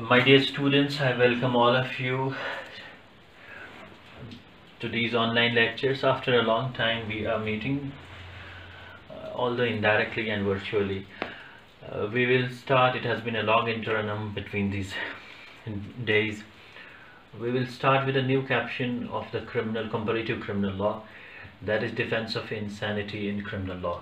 My dear students, I welcome all of you to these online lectures. After a long time, we are meeting, uh, although indirectly and virtually. Uh, we will start, it has been a long interim between these days. We will start with a new caption of the criminal, comparative criminal law, that is defense of insanity in criminal law.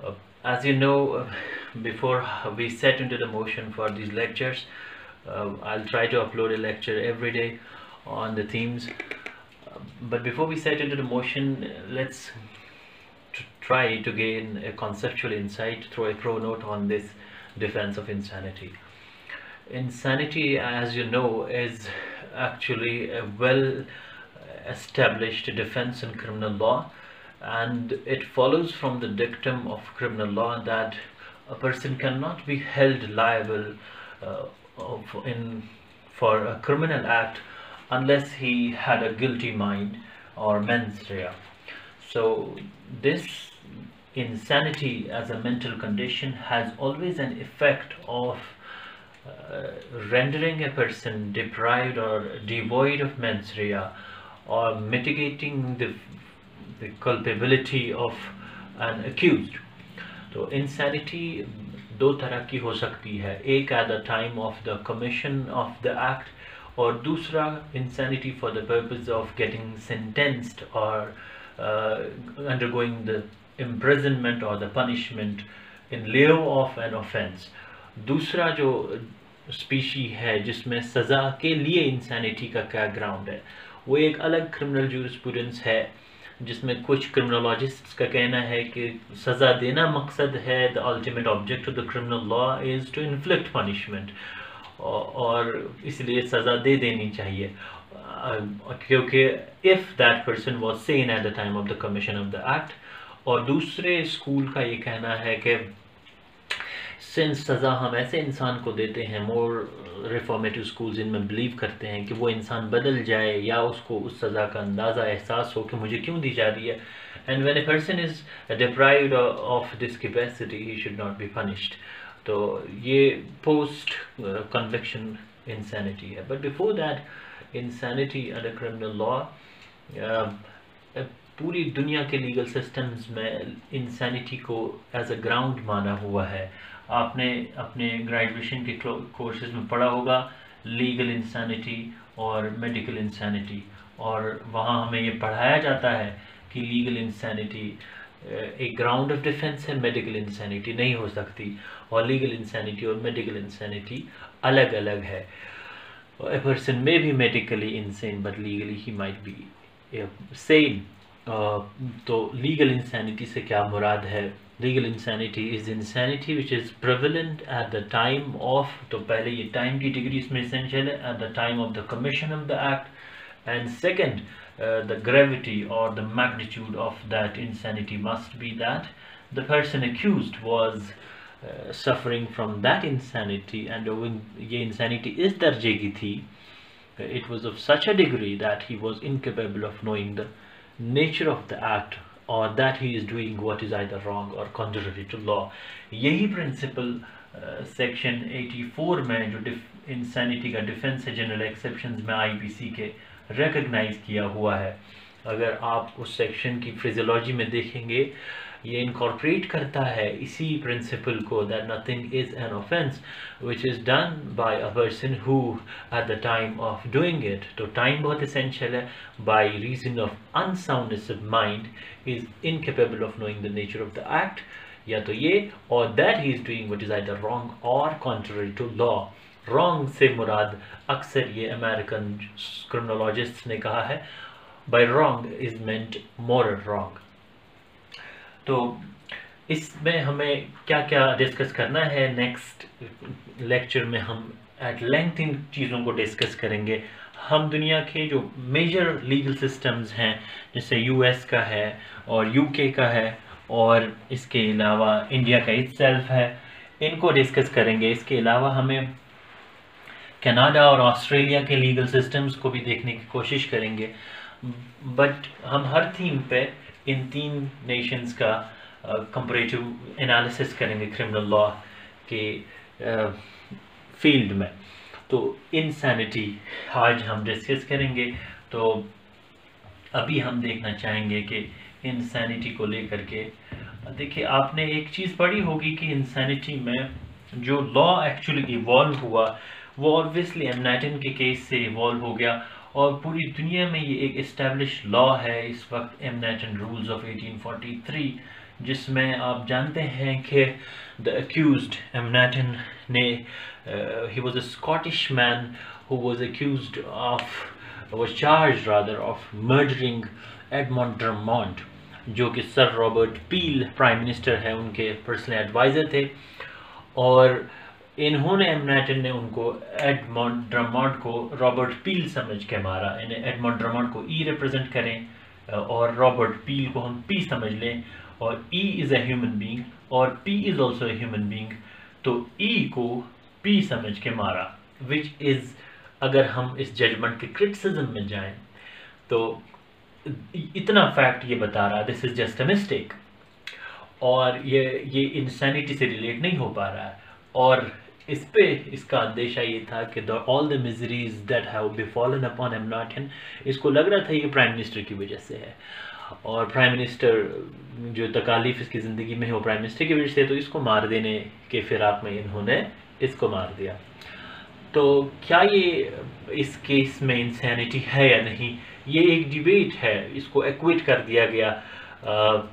Uh, as you know, uh, before we set into the motion for these lectures, uh, I'll try to upload a lecture every day on the themes. Uh, but before we set into the motion, let's try to gain a conceptual insight through a pro note on this defense of insanity. Insanity, as you know, is actually a well established defense in criminal law and it follows from the dictum of criminal law that a person cannot be held liable uh, in for a criminal act unless he had a guilty mind or mens rea. So this insanity as a mental condition has always an effect of uh, rendering a person deprived or devoid of mens rea or mitigating the, the culpability of an accused. तो insanity दो तरह की हो सकती है। एक at the time of the commission of the act और दूसरा insanity for the purpose of getting sentenced और अंडरगोइंग द इम्प्रजनमेंट और the punishment in lieu of an offence दूसरा जो स्पीशी है जिसमें सजा के लिए इंसैनिटी का क्या ग्राउंड है, वो एक अलग क्रिमिनल जूस है। जिसमें कुछ क्रिमिनोलॉजिस्ट का कहना है कि सज़ा देना मकसद है the ultimate object of the criminal law is to inflict punishment और इसलिए सज़ा दे देनी चाहिए। क्योंकि if that person was sane at the time of the commission of the act और दूसरे स्कूल का ये कहना है कि सिंस सज़ा हम ऐसे इंसान को देते हैं मोर रिफॉर्मेटिव स्कूल्स इनमें बिलीव करते हैं कि वो इंसान बदल जाए या उसको उस सज़ा का अंदाज़ा एहसास हो कि मुझे क्यों दी जा रही है। And when a person is deprived of this capacity he should not be punished तो ये पोस्ट कन्विक्शन इंसैनिटी है। But before that insanity under criminal law पूरी दुनिया के लीगल सिस्टम्स में इंसैनिटी को एज अ ग्राउंड माना हुआ है। आपने अपने ग्रेजुएशन के कोर्सेज में पढ़ा होगा लीगल इंसानिटी और मेडिकल इंसानिटी और वहाँ हमें ये पढ़ाया जाता है कि लीगल इंसानिटी एक ग्राउंड ऑफ़ डिफेंस है मेडिकल इंसानिटी नहीं हो सकती। और लीगल इंसानिटी और मेडिकल इंसानिटी अलग अलग है a person may be medically insane but legally he might be sane तो लीगल इंसानिटी से क्या मुराद है? legal insanity is insanity which is prevalent at the time of तो पहले ये time की degree इसमें essential है at the time of the commission of the act and second uh, the gravity or the magnitude of that insanity must be that the person accused was uh, suffering from that insanity and ये insanity इस दर्जे की थी it was of such a degree that he was incapable of knowing the nature of the act Or that he is doing what is either wrong or contrary to law. यही principle section uh, 84 में जो insanity का defence है general exception में IPC के recognise किया हुआ है। अगर आप उस सेक्शन की फ्रिजोलॉजी में देखेंगे ये इनकॉर्पोरेट करता है इसी प्रिंसिपल को that nothing is an offence which is done by a person who at the time of doing it तो टाइम बहुत इसेंशियल है by reason of unsoundness of mind is incapable of knowing the nature of the act या तो ये और that he is doing what is either wrong और contrary to law wrong से मुराद अक्सर ये अमेरिकन क्रिमिनोलॉजिस्ट ने कहा है by wrong is meant moral wrong तो इसमें हमें क्या क्या डिस्कस करना है? नेक्स्ट लेक्चर में हम एट लेंथ इन चीज़ों को डिस्कस करेंगे। हम दुनिया के जो मेजर लीगल सिस्टम्स हैं, जैसे यूएस का है और यूके का है और इसके अलावा इंडिया का सेल्फ है, इनको डिस्कस करेंगे। इसके अलावा हमें कनाडा और ऑस्ट्रेलिया के लीगल सिस्टम्स को भी देखने की कोशिश करेंगे। बट हम हर थीम पे इन तीन नेशंस का कंपरेटिव एनालिसिस करेंगे क्रिमिनल लॉ के फ़ील्ड में। तो इंसैनिटी आज हम डिस्कस करेंगे। तो अभी हम देखना चाहेंगे कि इंसैनिटी को लेकर के, देखिए, आपने एक चीज़ पढ़ी होगी कि इंसैनिटी में जो लॉ एक्चुअली इवॉल्व हुआ, वो ऑब्वियसली एमनाइटन के केस से इवॉल्व हो गया और पूरी दुनिया में ये एक इस्टेब्लिश लॉ है। इस वक्त एमनाइटन रूल्स ऑफ़ 1843 जिसमें आप जानते हैं कि द अक्यूज्ड एमनाइटन ने ही was a Scottish man who was accuse of was charge rather of murdering Edmond Drummond, जो कि sir Robert Peel prime minister है, उनके पर्सनल एडवाइज़र थे। और इन्होंने एमनाटन ने उनको एडमोंड ड्रमॉन्ड को रॉबर्ट पील समझ के मारा। इन्हें एडमोंड ड्रमॉन्ड को ई e रिप्रेजेंट करें, और रॉबर्ट पील को हम पी समझ लें। और E is a human being और P is also human being तो ई e को पी समझ के मारा विच इज़ अगर हम इस जजमेंट के क्रिटिसिज्म में जाएँ तो इतना फैक्ट ये बता रहा this is just a mistake और ये ये इंसानिटी से रिलेट नहीं हो पा रहा है। और इस पे इसका अंदेशा ये था कि all the miseries that have befallen upon M'Naghten इसको लग रहा था ये प्राइम मिनिस्टर की वजह से है। और प्राइम मिनिस्टर जो तकालीफ इसकी ज़िंदगी में है, वो प्राइम मिनिस्टर की वजह से तो इसको मार देने के फिराक में इन्होंने इसको मार दिया। तो क्या ये इस केस में इंसैनिटी है या नहीं? ये एक डिबेट है, इसको एक्विट कर दिया गया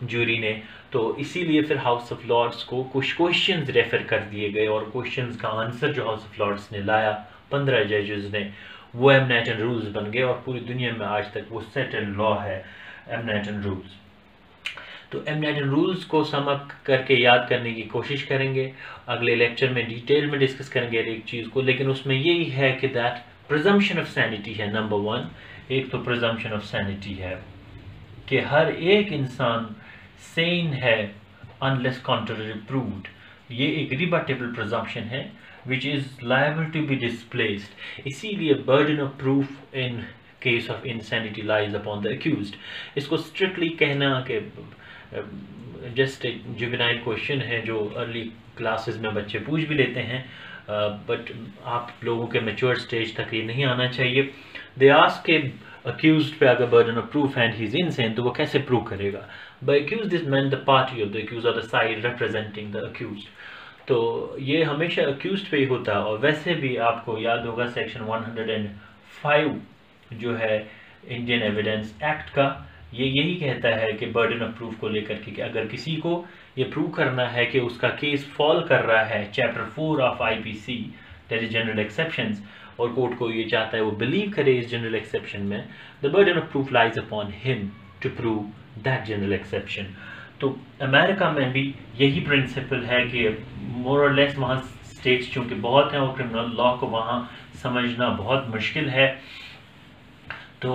जूरी ने। तो इसीलिए फिर हाउस ऑफ़ लॉर्ड्स को कुछ क्वेश्चंस रेफर कर दिए गए और क्वेश्चंस का आंसर जो हाउस ऑफ़ लॉर्ड्स ने लाया, पंद्रह जजेस ने, वो एमनेटन रूल्स बन गए और पूरी दुनिया में आज तक वो सेटल लॉ है एमनेटन रूल्स तो एमनेटन रूल्स को समअप करके याद करने की कोशिश करेंगे। अगले लेक्चर में डिटेल में डिस्कस करेंगे हर एक चीज़ को, लेकिन उसमें यही है कि दैट प्रजम्पशन ऑफ़ सैनिटी है नंबर वन एक तो प्रजम्पशन ऑफ़ सैनिटी है कि हर एक इंसान सेन है अनलेस कॉन्ट्ररी प्रूव्ड ये एक रिबटेबल प्रजम्पशन है which is liable to be displaced इसीलिए burden of proof in case of insanity lies upon the accused इसको स्ट्रिक्टली कहना कि जस्ट एक जुबिनाइल क्वेश्चन है जो अर्ली क्लासेस में बच्चे पूछ भी लेते हैं बट uh, आप लोगों के मेच्योर स्टेज तक ये नहीं आना चाहिए। दे आस्क के अक्यूज पे अगर burden of proof and he is insane तो वो कैसे प्रूव करेगा? By accused this man the party of the accused of the side representing the accused तो ये हमेशा अक्यूज पे ही होता है। और वैसे भी आपको याद होगा सेक्शन 105 जो है इंडियन एविडेंस एक्ट का, ये यही कहता है कि बर्डन ऑफ़ प्रूफ को लेकर के कि अगर किसी को ये प्रूव करना है कि उसका केस फॉल कर रहा है chapter four of IPC that is general exceptions और कोर्ट को ये चाहता है वो बिलीव करे इस जनरल एक्सेप्शन में the burden of proof lies upon him to prove that general exception तो अमेरिका में भी यही प्रिंसिपल है कि मोर और लेस वहाँ स्टेट्स चूँकि बहुत हैं और क्रिमिनल लॉ को वहाँ समझना बहुत मुश्किल है। तो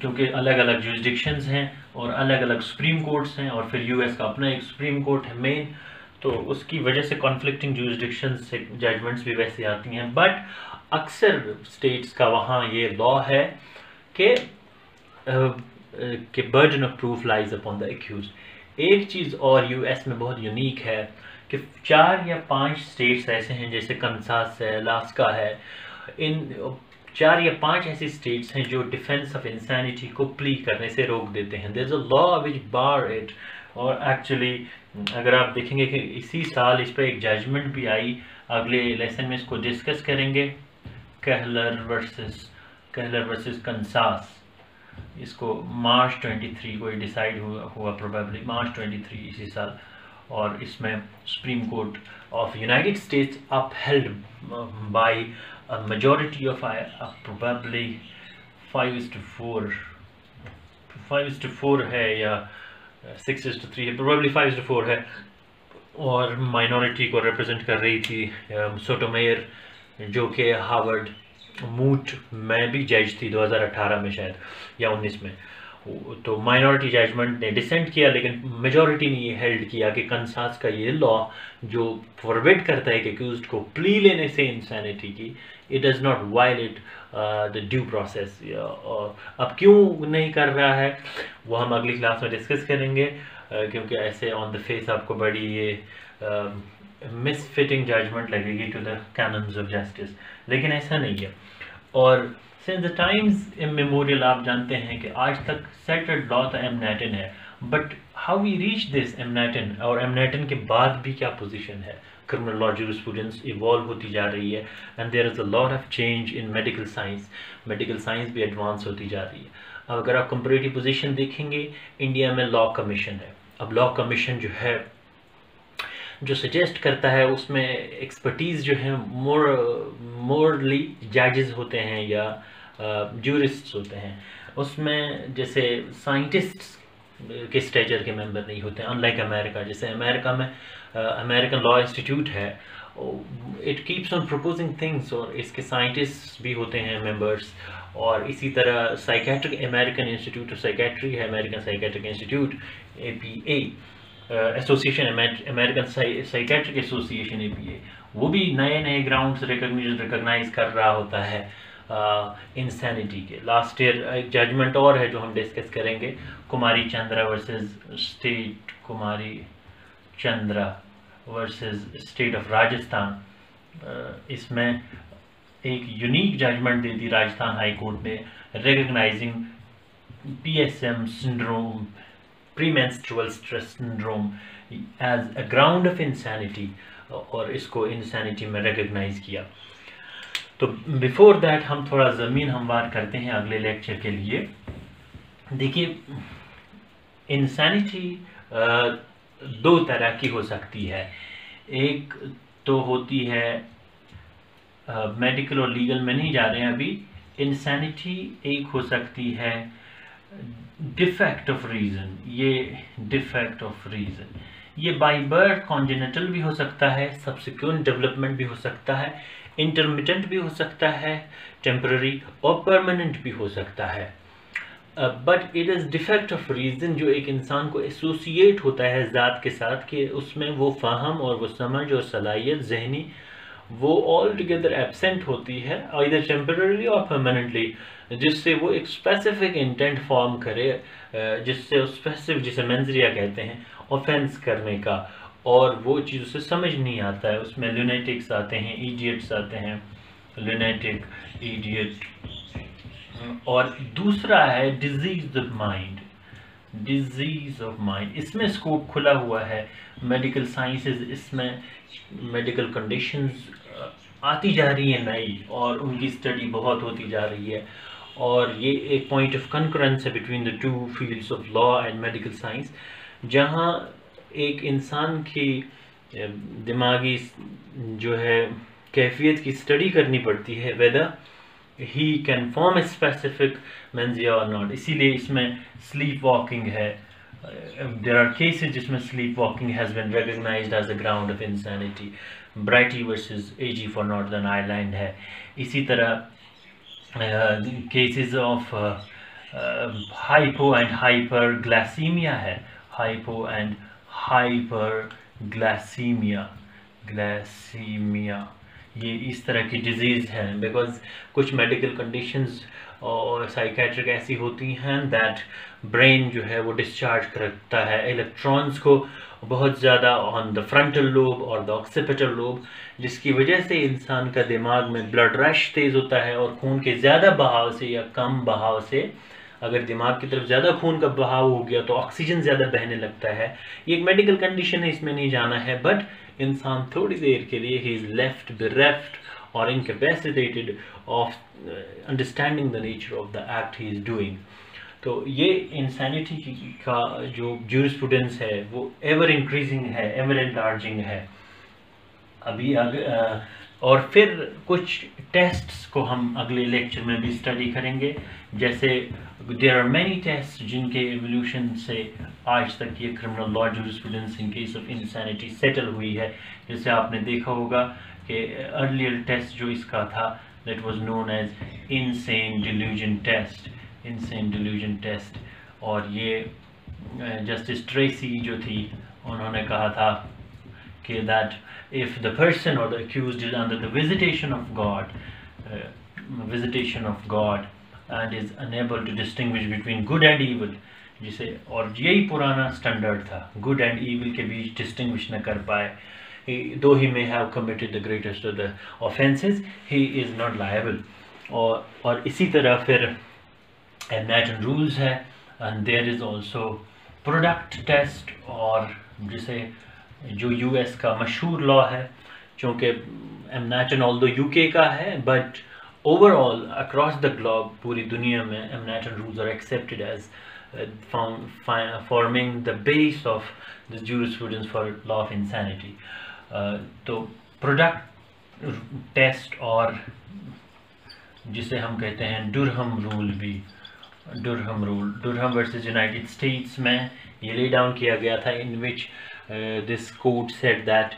क्योंकि अलग अलग जुरिस्डिक्शंस हैं और अलग अलग सुप्रीम कोर्ट्स हैं और फिर यूएस का अपना एक सुप्रीम कोर्ट है मेन तो उसकी वजह से कॉन्फ्लिक्टिंग जुरिस्डिक्शन से जजमेंट्स भी वैसे आती हैं। बट अक्सर स्टेट्स का वहाँ ये लॉ है कि कि burden of proof lies upon the accused एक चीज़ और यूएस में बहुत यूनिक है कि चार या पाँच स्टेट्स ऐसे हैं जैसे कंसास है अलास्का है। इन, चार या पाँच ऐसी स्टेट्स हैं जो डिफेंस ऑफ़ इंसानिटी को प्ली करने से रोक देते हैं। There is a law which bar it और एक्चुअली अगर आप देखेंगे कि इसी साल इस पर एक जजमेंट भी आई। अगले लेसन में इसको डिस्कस करेंगे। Kahler versus Kahler versus Kansas इसको मार्च 23 को डिसाइड हुआ हुआ प्रोबेबली मार्च 23 इसी साल। और इसमें Supreme Court of United States upheld by of I uh, probably 5 is to 4 5 is to 4 है या 6 is to 3 है probably 5 is to 4 है। और माइनॉरिटी को रिप्रेजेंट कर रही थी सोटोमेयर जो कि हार्वर्ड मूट में भी जज थी 2018 में शायद या 19 में। तो माइनॉरिटी जजमेंट ने डिसेंट किया लेकिन मेजॉरिटी ने ये हेल्ड किया कि कंसास का ये लॉ जो फॉरवेड करता है कि अक्यूज को प्ली लेने से इंसानिटी की it does not violate the due process अब क्यों नहीं कर रहा है वो हम अगली क्लास में डिस्कस करेंगे uh, क्योंकि ऐसे ऑन द फेस आपको बड़ी ये मिसफिटिंग जजमेंट लगेगी to the canons of justice लेकिन ऐसा नहीं है। और सिंस द टाइम्स मेमोरियल आप जानते हैं कि आज तक सेटल्ड लॉ तो एमनेटन है। But how we reach this M'Naghten और एमनेटन के बाद भी क्या पोजीशन है? Criminal law jurisprudence इवॉल्व होती जा रही है and there is a lot of change in medical science medical science भी एडवांस होती जा रही है। अब अगर आप कंपेरेटिव पोजीशन देखेंगे इंडिया में लॉ कमीशन है। अब लॉ कमीशन जो है जो सजेस्ट करता है, उसमें एक्सपर्टीज़ जो है मोर मोरली जजेस होते हैं या जूरिस्ट होते हैं। उसमें जैसे साइंटिस्ट्स के स्टेचर के मेंबर नहीं होते अनलाइक अमेरिका जैसे अमेरिका में अमेरिकन लॉ इंस्टीट्यूट है it keeps on proposing things और इसके साइंटिस्ट भी होते हैं मेंबर्स और इसी तरह psychiatric American institute of psychiatry है American psychiatric institute A P A association American psychiatric association A P A वो भी नए नए ग्राउंड्स रिकग्निज रिकग्नाइज कर रहा होता है इंसैनिटी uh, के। लास्ट ईयर एक जजमेंट और है जो हम डिस्कस करेंगे। Kumari Chandra versus state Kumari Chandra versus state of Rajasthan इसमें एक यूनिक जजमेंट दे दी राजस्थान हाई कोर्ट ने recognising PSM syndrome premenstrual stress syndrome as a ground of insanity और इसको इंसैनिटी में रिकग्नाइज किया तो बिफोर दैट हम थोड़ा ज़मीन हमवार करते हैं अगले लेक्चर के लिए। देखिए इंसानिटी दो तरह की हो सकती है। एक तो होती है मेडिकल और लीगल में नहीं जा रहे हैं अभी। इंसैनिटी एक हो सकती है डिफेक्ट ऑफ़ रीज़न ये डिफेक्ट ऑफ़ रीज़न ये बाई बर्थ कॉन्जेनेटल भी हो सकता है सब्सिक्वेंट डेवलपमेंट भी हो सकता है इंटरमीडियंट भी हो सकता है टेम्पररी और परमानेंट भी हो सकता है. But it is defect of reason जो एक इंसान को एसोसिएट होता है ज़ात के साथ कि उसमें वो फ़ाहम और वो समझ और सलाहियत, जहनी वो ऑल टुगेदर एबसेंट होती है इधर टेम्परली और परमानेंटली जिससे वो एक स्पेसिफिक इंटेंट फॉर्म करे जिससे स्पेसिफिक जिसे मंजरिया कहते हैं ऑफेंस करने का। और वो चीज़ उसे समझ नहीं आता है। उसमें लुनेटिक्स आते हैं ईडियट्स आते हैं लुनेटिक ईडियट और दूसरा है disease mind disease of mind इसमें स्कोप खुला हुआ है. मेडिकल साइंसेज इसमें मेडिकल कंडीशंस आती जा रही है नई और उनकी स्टडी बहुत होती जा रही है. और ये एक पॉइंट ऑफ़ कंकरेंस है between the two fields of law and medical science जहाँ एक इंसान की दिमागी जो है, कैफियत की स्टडी करनी पड़ती है whether he can form a specific mens rea or not इसीलिए इसमें स्लीप वॉकिंग है देर आर केसेज जिसमें sleep walking has been recognised as a ground of insanity Bratty versus AG for Northern Ireland है। इसी तरह cases of hypo and hyper glycaemia है। Hypo and hyper glycaemia glycaemia ये इस तरह की डिज़ीज़ है बिकॉज़ कुछ मेडिकल कंडीशंस और साइकेट्रिक ऐसी होती हैं दैट ब्रेन जो है वो डिस्चार्ज करता है इलेक्ट्रॉन्स को बहुत ज़्यादा ऑन द फ्रंटल लोब और द ऑक्सीपिटल लोब जिसकी वजह से इंसान का दिमाग में ब्लड रश तेज़ होता है और खून के ज़्यादा बहाव से या कम बहाव से अगर दिमाग की तरफ़ ज़्यादा खून का बहाव हो गया तो ऑक्सीजन ज़्यादा बहने लगता है। ये एक मेडिकल कंडीशन है, इसमें नहीं जाना है बट इंसान थोड़ी देर के लिए ही इज़ लेफ़्ट बिरेफ्ट और incapacitated of understanding the nature of the act he is doing तो ये इंसानिटी का जो जूरिस्प्रूडेंस है वो एवर इंक्रीजिंग है एवर एनलार्जिंग है। अभी अग, और फिर कुछ टेस्ट्स को हम अगले लेक्चर में भी स्टडी करेंगे। जैसे देर आर मैनी टेस्ट जिनके एवोल्यूशन से आज तक ये criminal law jurisprudence in case of insanity settle हुई है। जैसे आपने देखा होगा कि अर्लियर टेस्ट जो इसका था that was known as insane delusion test insane delusion test और ये जस्टिस ट्रेसी जो थी, उन्होंने कहा था कि that if the person or the accused is under the visitation of God, uh, visitation of God and is unable to distinguish between good and evil, जिसे और यही पुराना स्टैंडर्ड था गुड एंड ईविल के बीच डिस्टिंग्विश न कर पाए though he may have committed the greatest of the offenses he is not liable और और इसी तरह फिर एमनेटन रूल्स है and there is also product test और जिसे जो यूएस का मशहूर लॉ है चूँकि M M'Naghten although UK का है but overall across the globe पूरी दुनिया में M M'Naghten rules are accepted as the base of the jurisprudence for law of insanity. Uh, तो प्रोडक्ट टेस्ट और जिसे हम कहते हैं डुरहम रूल भी Durham rule Durham versus United States में ये ले डाउन किया गया था in which this court said that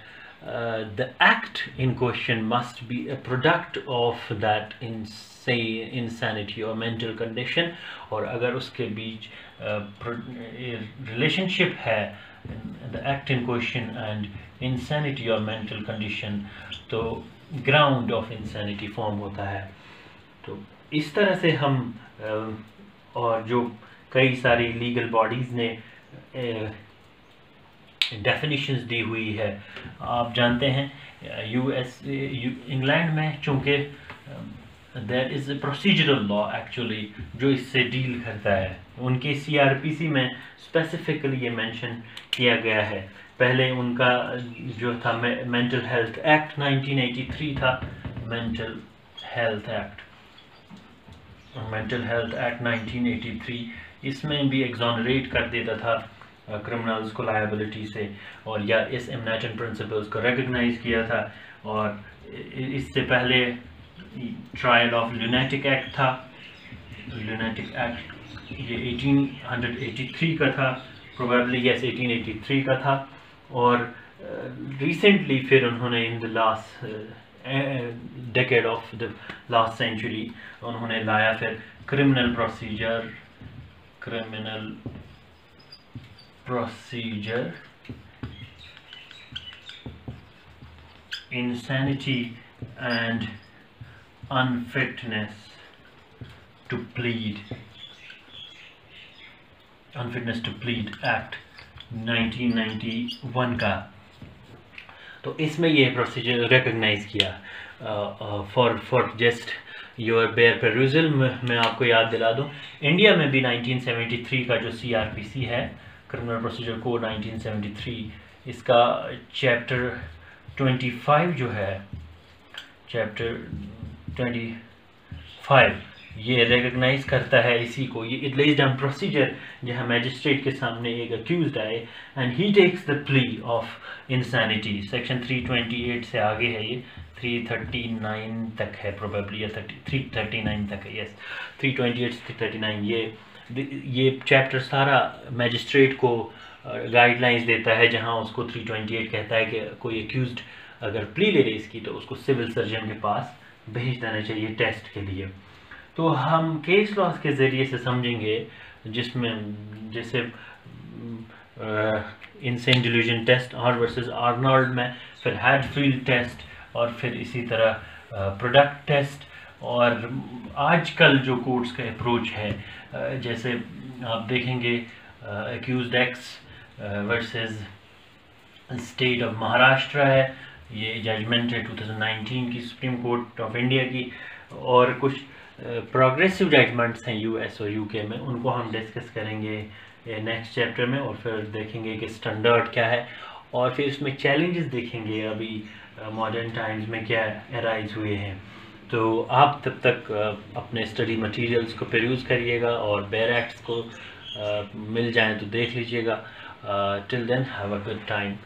the act in question must be a product of that insane insanity or mental condition अगर उसके बीच relationship uh, है the act in question and insanity or mental condition तो ground of insanity form होता है तो इस तरह से हम और जो कई सारी लीगल बॉडीज़ ने डेफिनेशंस दी हुई है। आप जानते हैं यूएस इंग्लैंड में चूँकि there is a procedural law actually जो इससे डील करता है। उनके सीआरपीसी में स्पेसिफिकली ये मेंशन किया गया है। पहले उनका, जो था मेंटल हेल्थ एक्ट 1983 था mental health act mental health act 1983 इसमें भी एग्जॉनरेट कर देता था। क्रिमिनल्स को लाइबिलिटी से और या इस एमनेटन प्रिंसिपल्स को रिकग्नाइज किया था और इससे पहले ट्रायल ऑफ़ ल्यूनेटिक एक्ट था। ल्यूनेटिक एक्ट ये 1883 का था प्रोबेबली यस 1883 का था और रिसेंटली uh, फिर उन्होंने in the last decade of the last century उन्होंने लाया फिर criminal procedure criminal procedure insanity and unfitness to plead. Unfitness to plead act 1991 का। तो इसमें ये प्रोसीजर रिकग्नाइज किया। For for just your bare perusal मैं आपको याद दिला दूँ। इंडिया में भी 1973 का जो सीआरपीसी है क्रिमिनल प्रोसीजर कोड 1973 इसका चैप्टर 25 जो है चैप्टर 25 ये रिकग्नाइज करता है इसी को। ये इट लेज प्रोसीजर जहाँ मैजिस्ट्रेट के सामने एक अक्यूज आए and he takes the plea of insanity section 328 से आगे है ये। 339 तक है प्रोबेबली या 30 339 तक है यस 328 से 339 ये ये चैप्टर सारा मैजिस्ट्रेट को गाइडलाइंस देता है, जहाँ उसको 328 कहता है कि कोई अक्यूज अगर प्ली ले रही इसकी तो उसको सिविल सर्जन के पास भेज देना चाहिए टेस्ट के लिए। तो हम केस लॉस के ज़रिए से समझेंगे, जिसमें, जैसे insane delusion test R versus Arnold में, फिर हैडफील्ड टेस्ट और फिर इसी तरह प्रोडक्ट टेस्ट और आजकल जो कोर्ट्स का अप्रोच है जैसे आप देखेंगे accused X versus state of Maharashtra है, ये जजमेंट है 2019 की सुप्रीम कोर्ट ऑफ़ इंडिया की, और कुछ प्रोग्रेसिव जजमेंट्स हैं यूएस और यूके में, उनको हम डिस्कस करेंगे नेक्स्ट चैप्टर में, और फिर देखेंगे कि स्टैंडर्ड क्या है, और फिर इसमें चैलेंजेस देखेंगे अभी मॉडर्न टाइम्स में क्या एराइज हुए हैं। तो आप तब तक अपने स्टडी मटेरियल्स को पेरूज़ करिएगा और बेर एक्ट्स को मिल जाएँ तो देख लीजिएगा। Till then have a good time